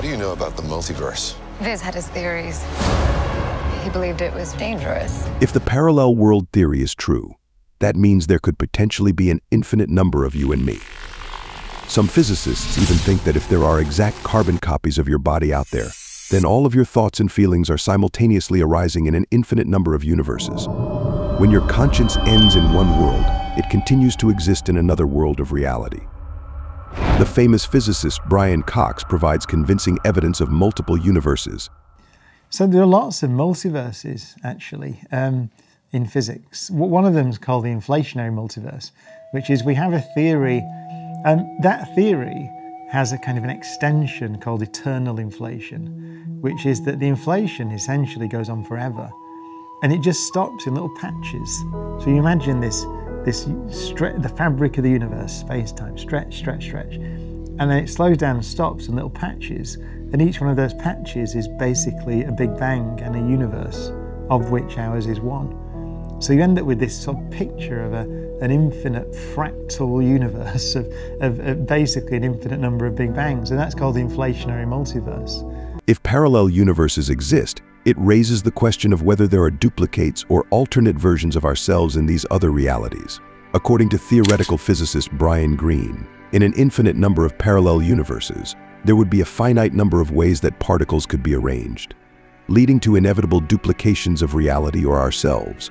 What do you know about the multiverse? Viz had his theories. He believed it was dangerous. If the parallel world theory is true, that means there could potentially be an infinite number of you and me. Some physicists even think that if there are exact carbon copies of your body out there, then all of your thoughts and feelings are simultaneously arising in an infinite number of universes. When your conscience ends in one world, it continues to exist in another world of reality. The famous physicist Brian Cox provides convincing evidence of multiple universes. So there are lots of multiverses, actually, um, in physics. One of them is called the inflationary multiverse, which is we have a theory, and that theory has a kind of an extension called eternal inflation, which is that the inflation essentially goes on forever. And it just stops in little patches. So you imagine this, this the fabric of the universe, space-time, stretch, stretch, stretch. And then it slows down and stops in little patches. And each one of those patches is basically a Big Bang and a universe, of which ours is one. So you end up with this sort of picture of a, an infinite fractal universe of, of, of basically an infinite number of Big Bangs, and that's called the inflationary multiverse. If parallel universes exist, it raises the question of whether there are duplicates or alternate versions of ourselves in these other realities. According to theoretical physicist Brian Greene, in an infinite number of parallel universes, there would be a finite number of ways that particles could be arranged, leading to inevitable duplications of reality or ourselves,